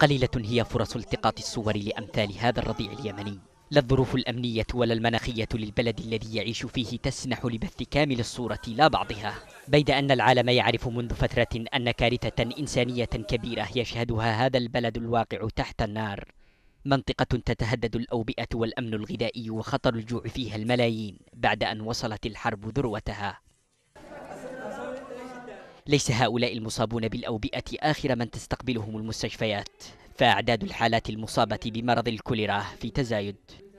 قليلة هي فرص التقاط الصور لأمثال هذا الرضيع اليمني. لا الظروف الأمنية ولا المناخية للبلد الذي يعيش فيه تسنح لبث كامل الصورة لا بعضها. بيد أن العالم يعرف منذ فترة أن كارثة إنسانية كبيرة يشهدها هذا البلد الواقع تحت النار. منطقة تتهدد الأوبئة والأمن الغذائي وخطر الجوع فيها الملايين بعد أن وصلت الحرب ذروتها. ليس هؤلاء المصابون بالأوبئة آخر من تستقبلهم المستشفيات. فأعداد الحالات المصابة بمرض الكوليرا في تزايد.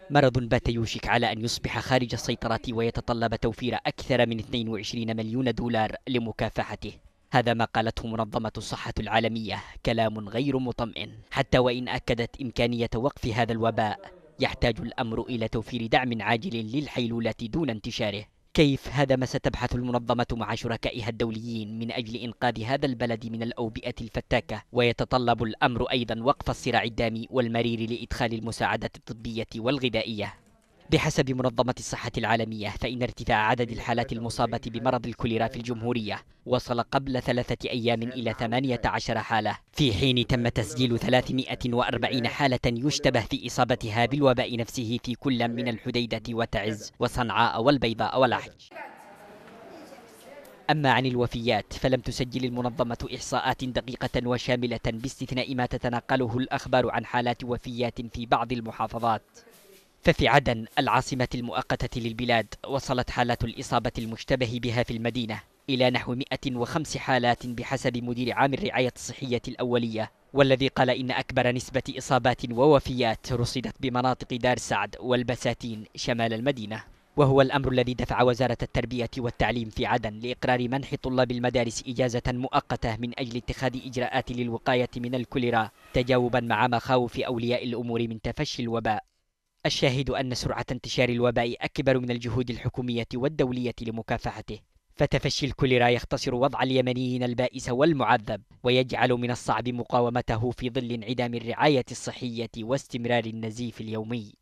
مرض بات يوشك على أن يصبح خارج السيطرة ويتطلب توفير أكثر من 22 مليون دولار لمكافحته. هذا ما قالته منظمة الصحة العالمية كلام غير مطمئن. حتى وإن أكدت إمكانية وقف هذا الوباء يحتاج الأمر إلى توفير دعم عاجل للحيلولة دون انتشاره. كيف هذا ما ستبحث المنظمة مع شركائها الدوليين من أجل إنقاذ هذا البلد من الأوبئة الفتاكة؟ ويتطلب الأمر أيضا وقف الصراع الدامي والمرير لإدخال المساعدة الطبية والغذائية. بحسب منظمة الصحة العالمية فإن ارتفاع عدد الحالات المصابة بمرض الكوليرا في الجمهورية وصل قبل ثلاثة أيام إلى 18 حالة. في حين تم تسجيل 340 حالة يشتبه في إصابتها بالوباء نفسه في كل من الحديدة وتعز وصنعاء والبيضاء والعحج أما عن الوفيات فلم تسجل المنظمة إحصاءات دقيقة وشاملة باستثناء ما تتناقله الأخبار عن حالات وفيات في بعض المحافظات. ففي عدن العاصمة المؤقتة للبلاد وصلت حالات الإصابة المشتبه بها في المدينة إلى نحو 105 حالات بحسب مدير عام الرعاية الصحية الأولية. والذي قال إن أكبر نسبة إصابات ووفيات رصدت بمناطق دار سعد والبساتين شمال المدينة. وهو الأمر الذي دفع وزارة التربية والتعليم في عدن لإقرار منح طلاب المدارس إجازة مؤقتة من أجل اتخاذ إجراءات للوقاية من الكوليرا تجاوبا مع مخاوف أولياء الأمور من تفشي الوباء. الشاهد أن سرعة انتشار الوباء أكبر من الجهود الحكومية والدولية لمكافحته. فتفشي الكوليرا يختصر وضع اليمنيين البائس والمعذب ويجعل من الصعب مقاومته في ظل انعدام الرعاية الصحية واستمرار النزيف اليومي.